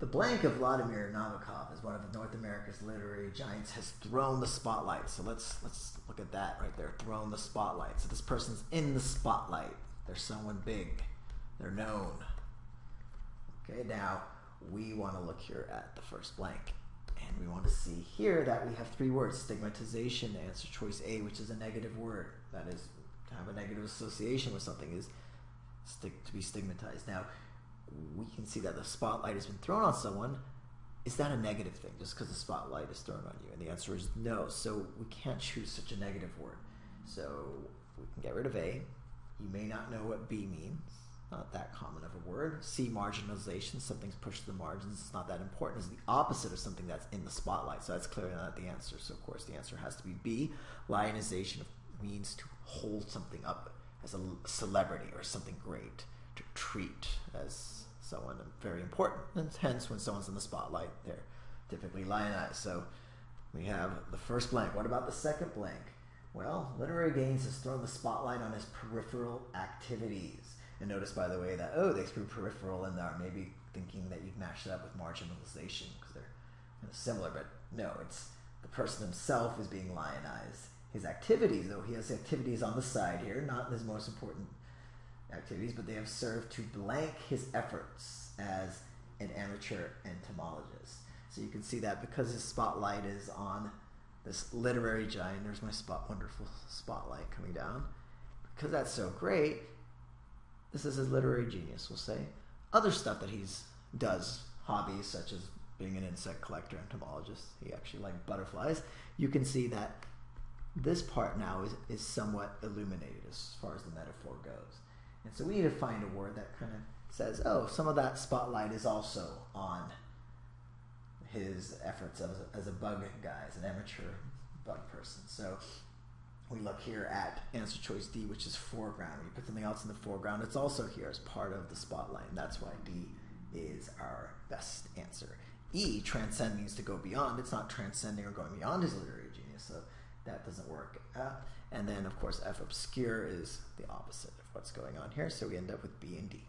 The blank of Vladimir Nabokov is one of North America's literary giants has thrown the spotlight. So let's let's look at that right there. Thrown the spotlight. So this person's in the spotlight. They're someone big. They're known. Okay, now we want to look here at the first blank. And we want to see here that we have three words stigmatization, answer choice A, which is a negative word. That is, to have a negative association with something is stick to be stigmatized. Now, we can see that the spotlight has been thrown on someone. Is that a negative thing just because the spotlight is thrown on you? And the answer is no. So we can't choose such a negative word. So we can get rid of A. You may not know what B means not that common of a word. C, marginalization, something's pushed to the margins, it's not that important, It's the opposite of something that's in the spotlight. So that's clearly not the answer. So, of course, the answer has to be B. Lionization means to hold something up as a celebrity or something great, to treat as someone very important. And hence, when someone's in the spotlight, they're typically lionized. So we have the first blank. What about the second blank? Well, Literary Gains has thrown the spotlight on his peripheral activities. And notice, by the way, that, oh, they threw peripheral in there, maybe thinking that you'd match that up with marginalization because they're you know, similar, but no, it's the person himself is being lionized. His activities, though, he has activities on the side here, not his most important activities, but they have served to blank his efforts as an amateur entomologist. So you can see that because his spotlight is on this literary giant, there's my spot, wonderful spotlight coming down. Because that's so great, this is his literary genius, we'll say. Other stuff that he's does, hobbies such as being an insect collector, entomologist, he actually liked butterflies. You can see that this part now is, is somewhat illuminated as far as the metaphor goes. And so we need to find a word that kind of says, oh, some of that spotlight is also on his efforts as a, as a bug guy, as an amateur bug person. So we look here at answer choice D, which is foreground. We put something else in the foreground. It's also here as part of the spotlight. And that's why D is our best answer. E, transcend means to go beyond. It's not transcending or going beyond his literary genius, so that doesn't work. Uh, and then, of course, F obscure is the opposite of what's going on here, so we end up with B and D.